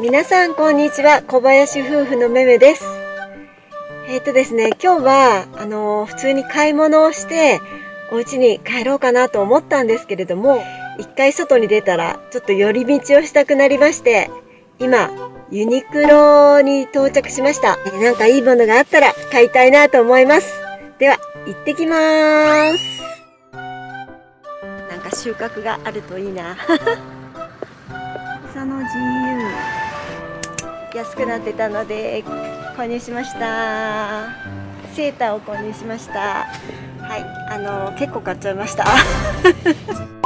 皆さんこんにちは。小林夫婦のめめです。えっ、ー、とですね今日はあの、普通に買い物をしてお家に帰ろうかなと思ったんですけれども一回外に出たらちょっと寄り道をしたくなりまして今ユニクロに到着しました。なんかいいものがあったら買いたいなと思います。では行ってきます。なんか収穫があるといいな。草の自由。安くなってたので購入しました。セーターを購入しました。はいあの結構買っちゃいました。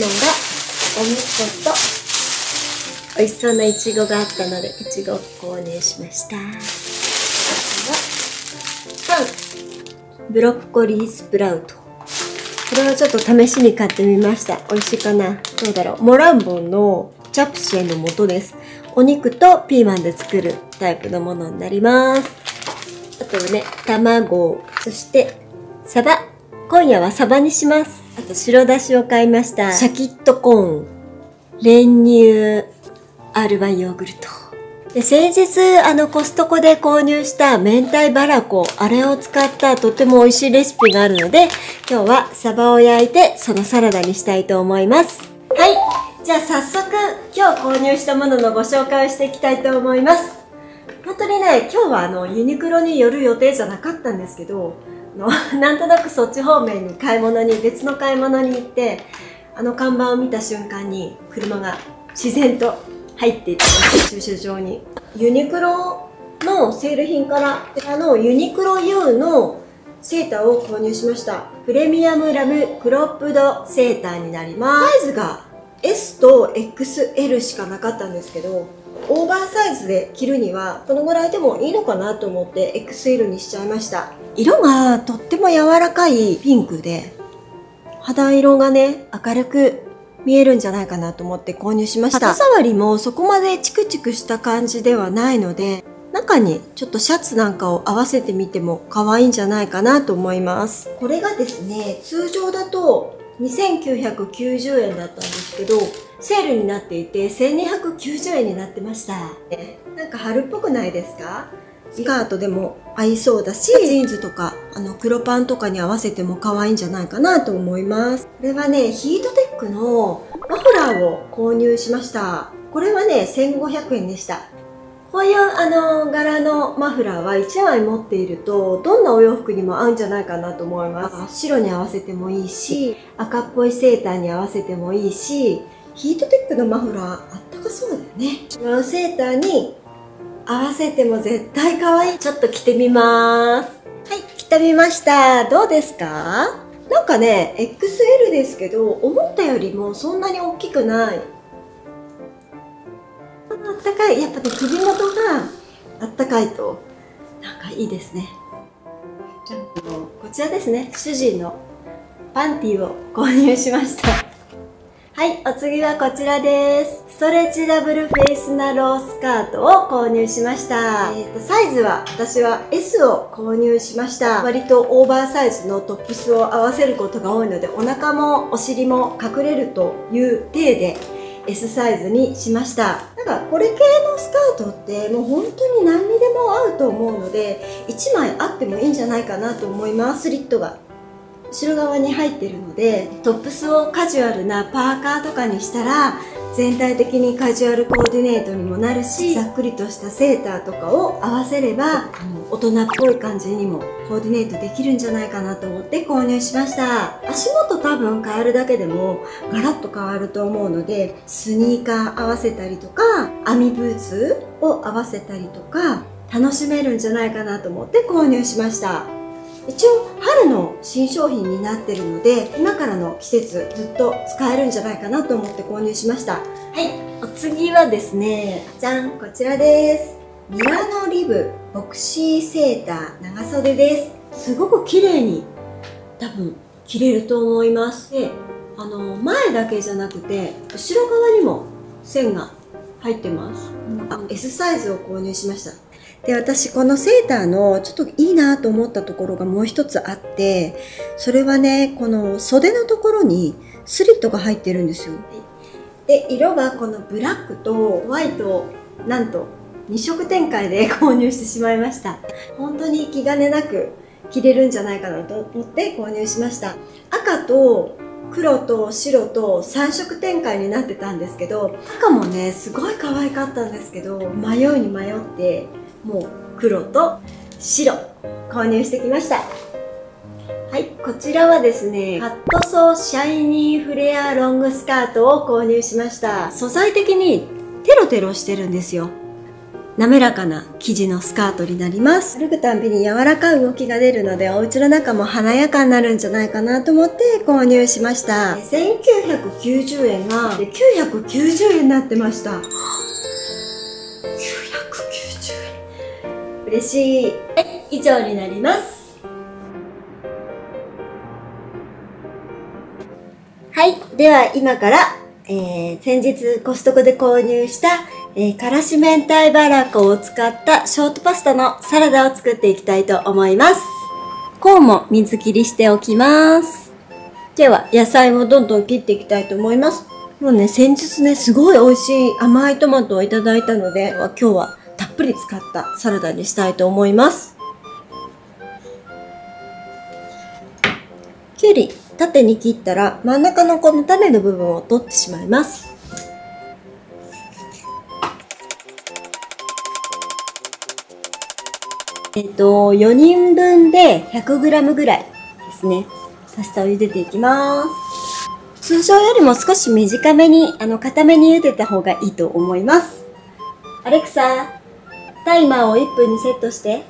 のがおみこと。美味しそうないちごがあったのでいちごを購入しました。あとはパン。ブロッコリースプラウト。これをちょっと試しに買ってみました。美味しいかな。どうだろう。モランボンのチャプシェの素です。お肉とピーマンで作るタイプのものになります。あとはね卵。そしてサバ。今夜はサバにしますあと白だしを買いました。シャキットコーン、練乳、アルバヨーグルト。で先日、あの、コストコで購入した明太バラコ、あれを使ったとても美味しいレシピがあるので、今日はサバを焼いて、そのサラダにしたいと思います。はい。じゃあ早速、今日購入したもののご紹介をしていきたいと思います。本当にね、今日はあの、ユニクロに寄る予定じゃなかったんですけど、の なんとなくそっち方面に買い物に別の買い物に行ってあの看板を見た瞬間に車が自然と入っていった駐車場にユニクロのセール品からあのユニクロ U のセーターを購入しました。プレミアムラムクロップドセーターになります。サイズが S と XL しかなかったんですけどオーバーサイズで着るにはこのぐらいでもいいのかなと思って XL にしちゃいました色がとっても柔らかいピンクで肌色がね明るく見えるんじゃないかなと思って購入しました。肌触りもそこまでチクチクした感じではないので中にちょっとシャツなんかを合わせてみても可愛いんじゃないかなと思います。これがですね通常だと2990円だったんですけどセールになっていて1290円になってました。なんか春っぽくないですか？スカートでも合いそうだしジーンズとかあの黒パンとかに合わせても可愛いんじゃないかなと思います。これはねヒートテックのマフラーを購入しました。これはね1500円でした。こういうあの柄のマフラーは1枚持っているとどんなお洋服にも合うんじゃないかなと思います。白に合わせてもいいし赤っぽいセーターに合わせてもいいしヒートテックのマフラーあったかそうだよね。セーターに合わせても絶対可愛い。ちょっと着てみます。はい着てみました。どうですか？なんかね XL ですけど思ったよりもそんなに大きくない。あったかい。やっぱね首元があったかいとなんかいいですね。じゃこちらですね。主人のパンティを購入しましたはい、お次はこちらです。ストレッチダブルフェイスナロースカートを購入しました。えーと、サイズは私は S を購入しました。割とオーバーサイズのトップスを合わせることが多いので、お腹もお尻も隠れるという体で S サイズにしました。なんかこれ系のスカートってもう本当に何にでも合うと思うので、1枚あってもいいんじゃないかなと思います。スリットが。後ろ側に入ってるのでトップスをカジュアルなパーカーとかにしたら全体的にカジュアルコーディネートにもなるしざっくりとしたセーターとかを合わせれば大人っぽい感じにもコーディネートできるんじゃないかなと思って購入しました。足元多分変えるだけでもガラッと変わると思うのでスニーカー合わせたりとか網ブーツを合わせたりとか楽しめるんじゃないかなと思って購入しました。一応春の新商品になってるので今からの季節ずっと使えるんじゃないかなと思って購入しました。はいお次はですねじゃんこちらです。ミラノリブボクシーセーター長袖です。すごく綺麗に多分着れると思います。であの前だけじゃなくて後ろ側にも線が入ってます。あ S サイズを購入しましたで私このセーターのちょっといいなと思ったところがもう一つあってそれはねこの袖のところにスリットが入ってるんですよ。で色はこのブラックとホワイトをなんと2色展開で購入してしまいました。本当に気兼ねなく着れるんじゃないかなと思って購入しました。赤と黒と白と3色展開になってたんですけど赤もねすごい可愛かったんですけど迷いに迷ってもう黒と白購入してきました。はいこちらはですねカットソーシャイニーフレアロングスカートを購入しました。素材的にテロテロしてるんですよ。滑らかな生地のスカートになります。歩くたんびに柔らかい動きが出るのでお家の中も華やかになるんじゃないかなと思って購入しました。1990円が990円になってました。嬉しい以上になりますはいでは今から、えー、先日コストコで購入したえー、からし明太バラコを使ったショートパスタのサラダを作っていきたいと思います。コーンも水切りしておきます。では、野菜もどんどん切っていきたいと思います。もうね、先日ね、すごい美味しい甘いトマトをいただいたので、今日はたっぷり使ったサラダにしたいと思います。きゅうり、縦に切ったら真ん中のこの種の部分を取ってしまいます。えっと、4人分で 100g ぐらいですね。パスタを茹でていきます。通常よりも少し短めに、あの、固めに茹でた方がいいと思います。アレクサ、タイマーを1分にセットして。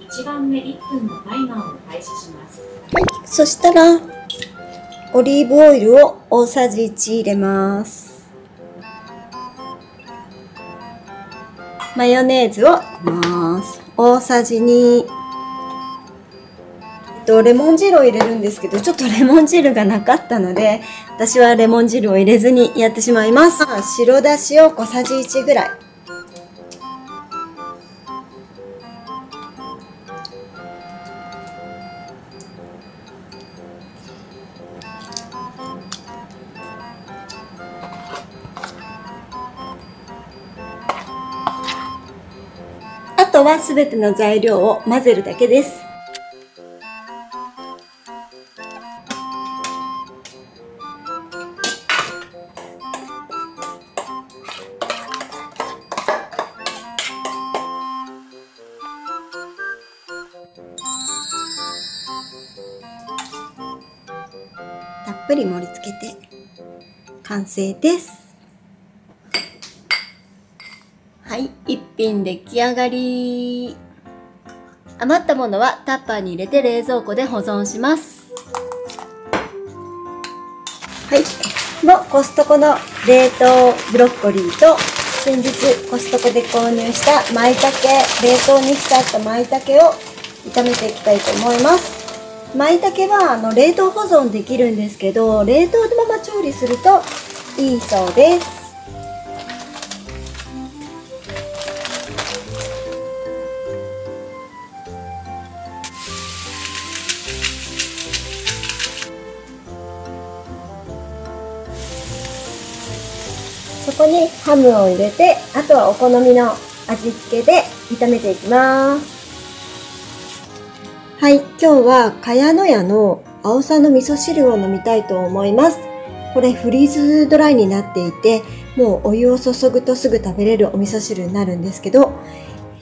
1番目1分のタイマーを開始します。はい、そしたら、オリーブオイルを大さじ1入れます。マヨネーズを入れます。大さじ2。えっと、レモン汁を入れるんですけど、ちょっとレモン汁がなかったので、私はレモン汁を入れずにやってしまいます。白だしを小さじ1ぐらい。とはすべての材料を混ぜるだけです。たっぷり盛り付けて完成です。はい、一品出来上がり。余ったものはタッパーに入れて冷蔵庫で保存します。はい。のコストコの冷凍ブロッコリーと先日コストコで購入した舞茸、冷凍にしてあった舞茸を炒めていきたいと思います。舞茸はあの冷凍保存できるんですけど、冷凍のまま調理するといいそうです。ここにハムを入れて、あとはお好みの味付けで炒めていきます。はい、今日は茅野屋の青さの味噌汁を飲みたいと思います。これフリーズドライになっていて、もうお湯を注ぐとすぐ食べれるお味噌汁になるんですけど、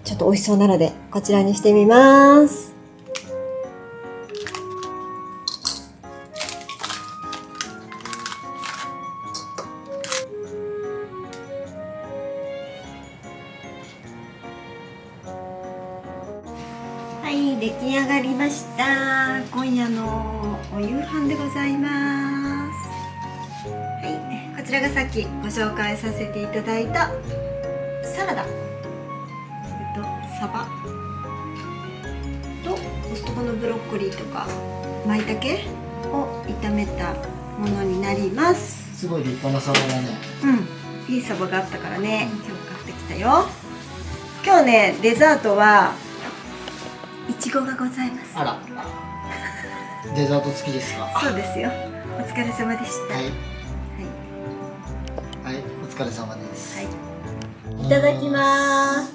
ちょっと美味しそうなのでこちらにしてみます。はい出来上がりました。今夜のお夕飯でございます。はいこちらがさっきご紹介させていただいたサラダ。サバ。とコストコのブロッコリーとか舞茸を炒めたものになります。すごい立派なサバだね。うんいいサバがあったからね。今日買ってきたよ。今日ねデザートはいちごがございます。あら。デザート付きですか？はそうですよ。お疲れ様でした。い。はい。はいお疲れ様です、はい。いただきます。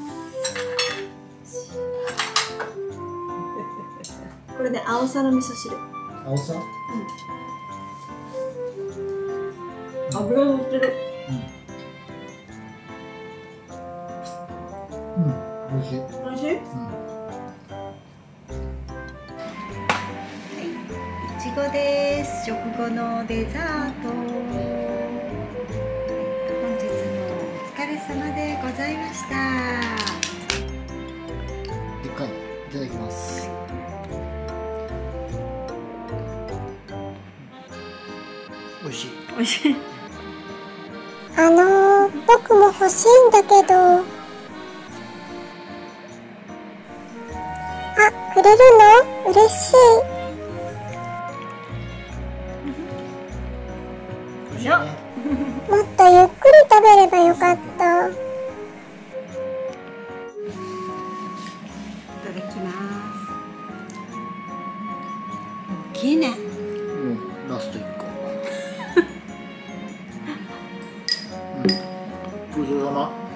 これね、青さの味噌汁。青さ？油乗ってる。うん。美味しい。うん美味しい？いちごです。食後のデザート。本日もお疲れ様でございました。でっかいいただきます美味しい美味しい。あのー、僕も欲しいんだけど。あ、くれるの？嬉しい。よもっとゆっくり食べればよかった。いただきます。大きいね。うんラストい個。うん。ごちそうさま。